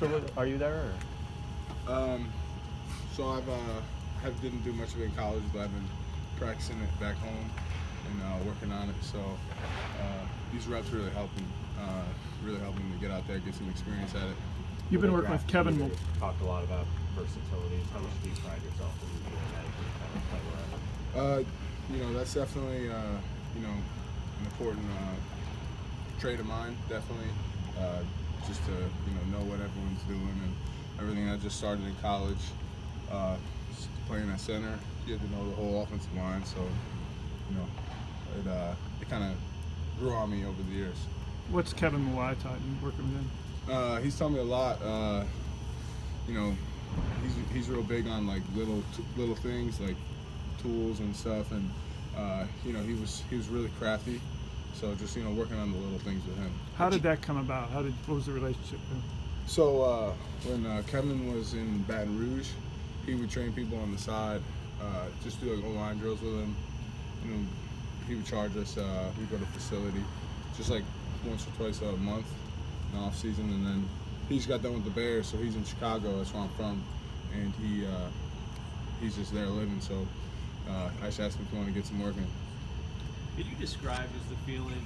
So are you there? Or? Um, so I've uh, I didn't do much of it in college, but I've been practicing it back home and uh, working on it. So uh, these reps really helping, uh, really helping me to get out there, get some experience at it. You've been working with Kevin. You talked a lot about versatility. How much do you pride yourself in being medically kind of play wherever? Uh, you know, that's definitely uh, you know an important uh, trait of mine. Definitely, uh, just to you know know what everyone's doing and everything. I just started in college, uh, playing at center. You have to know the whole offensive line, so you know it uh, it kind of grew on me over the years. What's Kevin Mawae taught you working with him? Uh, he's taught me a lot. Uh, you know, he's he's real big on like little t- little things like tools and stuff, and uh, you know he was he was really crafty. So just you know working on the little things with him. How did that come about? How did what was the relationship? Him? So uh, when uh, Kevin was in Baton Rouge, he would train people on the side, uh, just do like online drills with him. You know, he would charge us. Uh, we'd go to the facility, just like once or twice a month in off season, and then he just got done with the Bears, so he's in Chicago. That's where I'm from, and he uh, he's just there living. So uh, I just asked him if he wanted to get some work in. Could you describe just the feeling